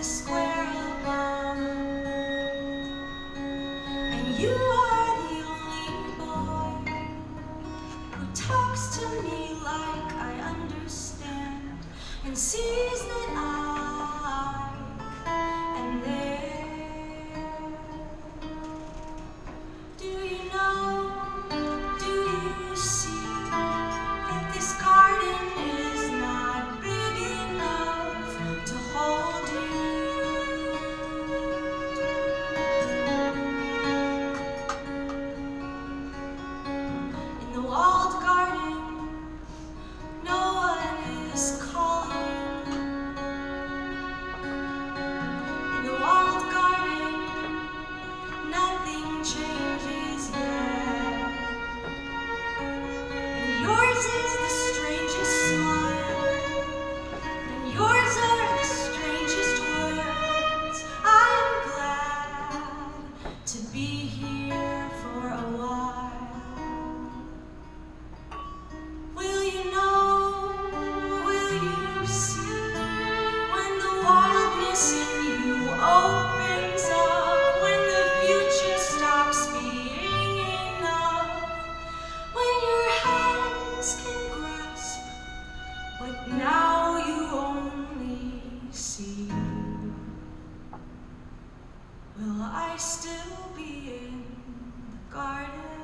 a square above, and you are the only boy who talks to me like I understand and sees that I. is the smile. Will I still be in the garden?